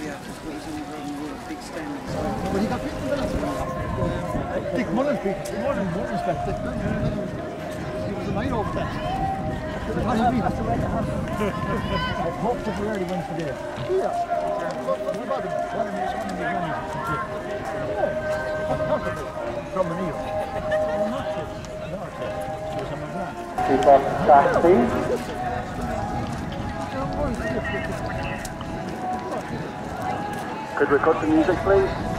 Uh, Dick Mullins beat him. More than Mullins beat Dick Mullins. He was a night over that. I thought he beat him. I hope that we already went for there. Yeah. What about him? What am I we cut the Neil.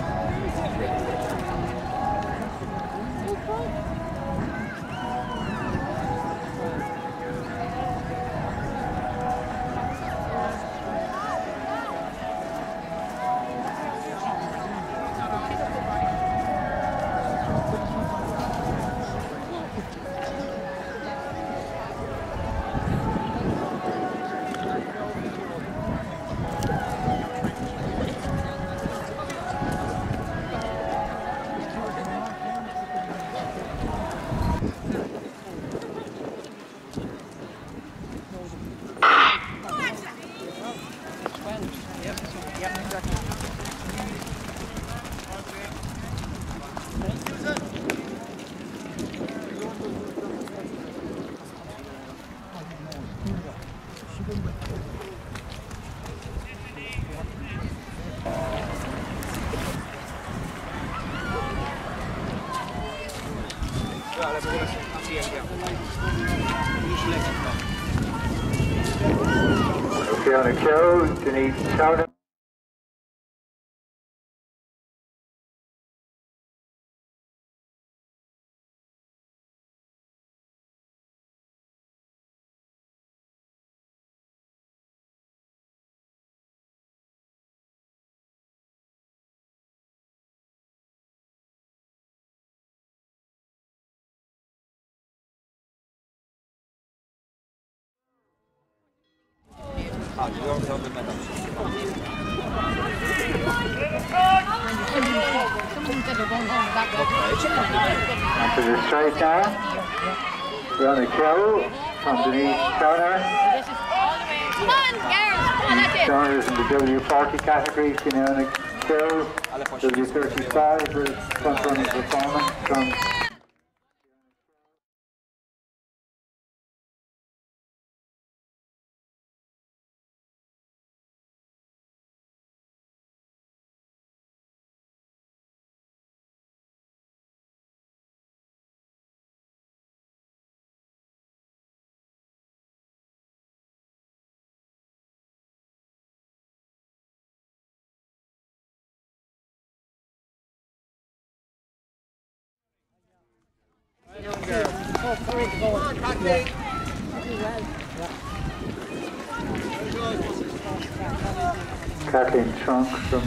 Not it. Not it. There's some of that. Keep up track, please. Could we cut the music, please? Fiona Cho, Denise Chowder. Onto the straight now. Fiona Cho from Denise Chowder. Come on, girls. Come on, that's it. Is in the W40 category. Fiona Cho, W35 with front running performance from Kathleen Trunk from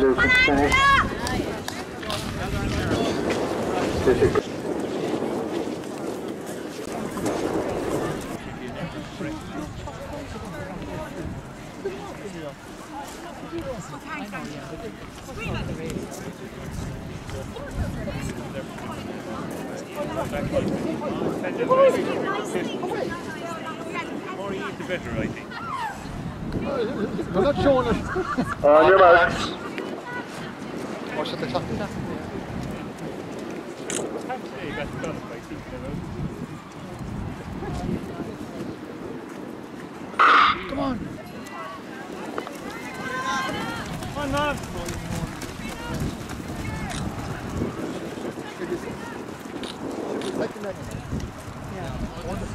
Luke and Finish. This is the better, I think. They're not showing on your marks. What's at the know. Come on. Come on, man. Second leg. Yeah. On the flat. That's the shoot. On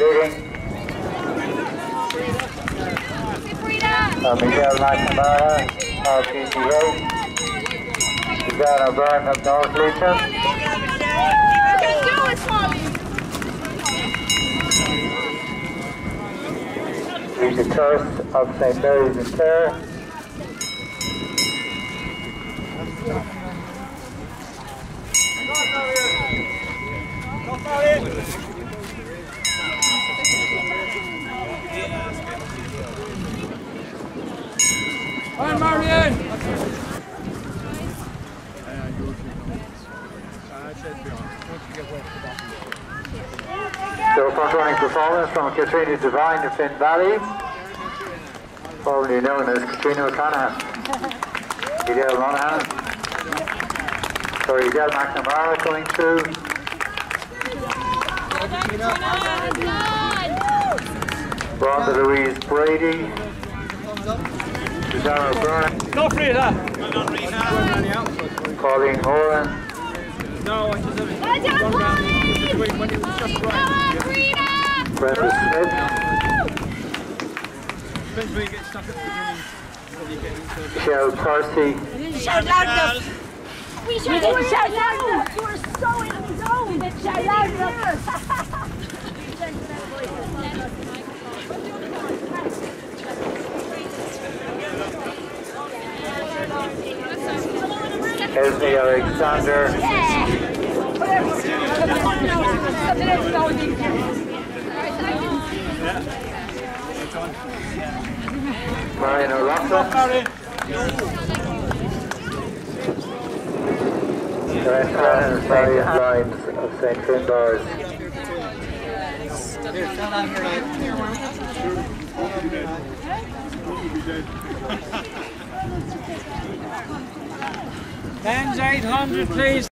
Leading. Uh, Miguel McNamara, RPCA. Susanna Byrne of North. Lisa Turst of St. Mary's in Clare. Hi, So front running performance from Katrina Devine of Finn Valley, formerly known as Katrina O'Connor. Edel Monahan. Sorry, Edel McNamara coming through. Rhonda Louise Brady. Susanna Byrne. Go for it, huh? Pauline Horan. No, I just have it. Well done, One round, wait, when it was just Go right. on, Rita! Brenda Smith. Depends you get stuck at the beginning. Whether you get into the Michelle Parsi. Shout out We should shout out! You are so in the zone! Shout out! Esme Alexander. Marion O'Loughlin. Director and Lines of St. Finbarrs. Men's 800, please.